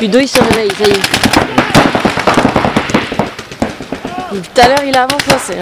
Ludo il se réveille, ça y est. Tout à l'heure il a avancé.